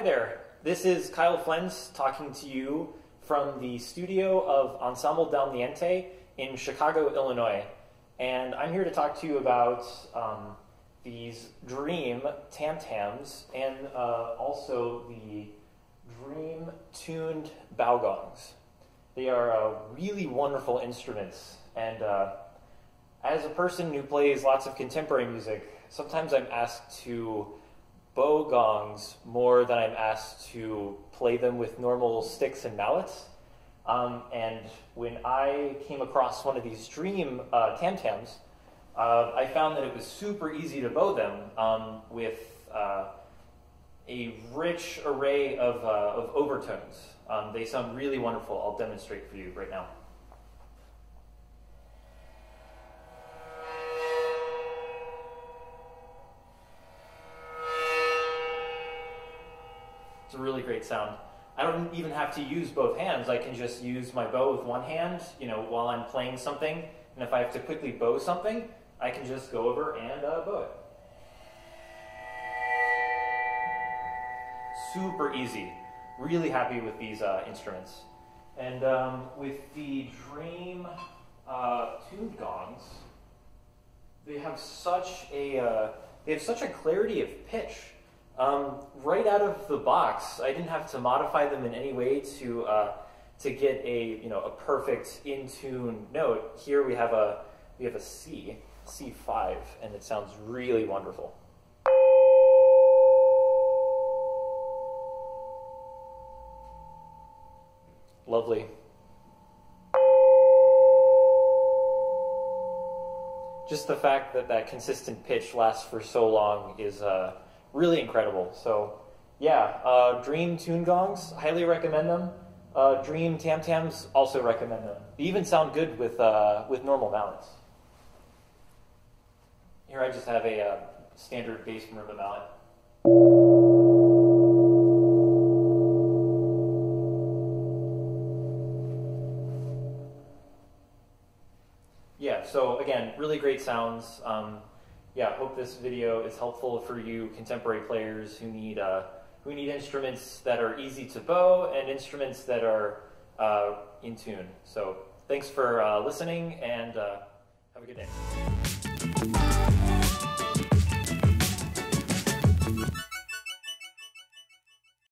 there. This is Kyle Flens talking to you from the studio of Ensemble Dal Niente in Chicago, Illinois. And I'm here to talk to you about um, these Dream Tam Tams and uh, also the Dream tuned Bao gongs. They are uh, really wonderful instruments. And uh, as a person who plays lots of contemporary music, sometimes I'm asked to bow gongs more than I'm asked to play them with normal sticks and mallets. Um, and when I came across one of these Dream uh, tam tams, uh, I found that it was super easy to bow them um, with uh, a rich array of, uh, of overtones. Um, they sound really wonderful. I'll demonstrate for you right now. A really great sound. I don't even have to use both hands. I can just use my bow with one hand, you know, while I'm playing something. And if I have to quickly bow something, I can just go over and uh, bow it. Super easy. Really happy with these uh, instruments. And um, with the Dream uh, tuned gongs, they have such a uh, they have such a clarity of pitch. Um, right out of the box, I didn't have to modify them in any way to uh, to get a you know a perfect in tune note. Here we have a we have a C C5, and it sounds really wonderful. Lovely. Just the fact that that consistent pitch lasts for so long is uh, really incredible. So, yeah, uh, Dream Tune Gongs, highly recommend them. Uh, Dream Tam Tams, also recommend them. They even sound good with, uh, with normal mallets. Here I just have a uh, standard bass marimba mallet. Yeah, so again, really great sounds. Um, yeah, hope this video is helpful for you contemporary players who need uh, who need instruments that are easy to bow and instruments that are uh, in tune. So thanks for uh, listening and uh, have a good day.